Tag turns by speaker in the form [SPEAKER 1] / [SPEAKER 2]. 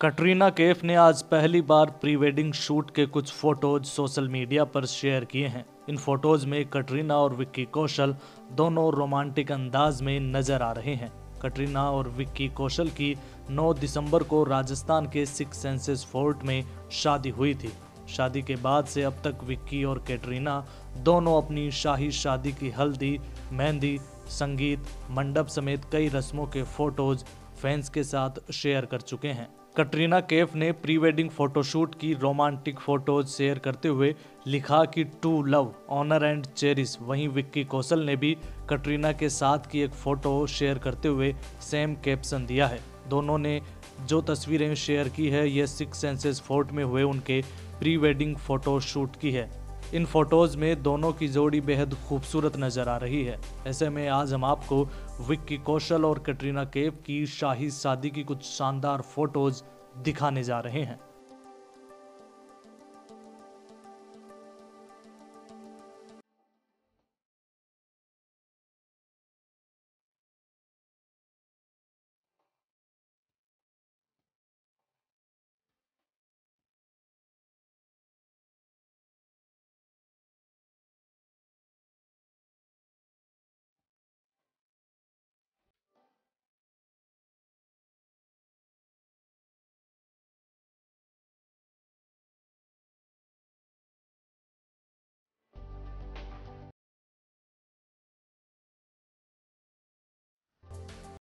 [SPEAKER 1] कटरीना कैफ ने आज पहली बार प्री वेडिंग शूट के कुछ फ़ोटोज़ सोशल मीडिया पर शेयर किए हैं। इन फ़ोटोज़ में कटरीना और विक्की कौशल दोनों रोमांटिक अंदाज में नज़र आ रहे हैं। कटरीना और विक्की कौशल की 9 दिसंबर को राजस्थान के सिक्स सेंसेस फोर्ट में शादी हुई थी। शादी के बाद से अब तक विक्की और कैटरीना दोनों अपनी शाही शादी की हल्दी, मेहंदी, संगीत, मंडप समेत कई रस्मों के फ़ोटोज़ फैंस के साथ शेयर कर चुके हैं। कटरीना कैफ ने प्री वेडिंग फोटोशूट की रोमांटिक फ़ोटोज़ शेयर करते हुए लिखा कि to love, honour and cherish वहीं विक्की कौशल ने भी कटरीना के साथ की एक फ़ोटो शेयर करते हुए सेम कैप्शन दिया है। दोनों ने जो तस्वीरें शेयर की है यह सिक्स सेंसेस फोर्ट में हुए उनके प्री वेडिंग फ़ोटोशूट की है। इन फ़ोटोज़ में दोनों की जोड़ी बेहद खूबसूरत नज़र आ रही है। ऐसे में आज हम आपको विक्की कौशल और कटरीना केफ की शाही शादी की कुछ शानदार फ़ोटोज़ दिखाने जा रहे हैं।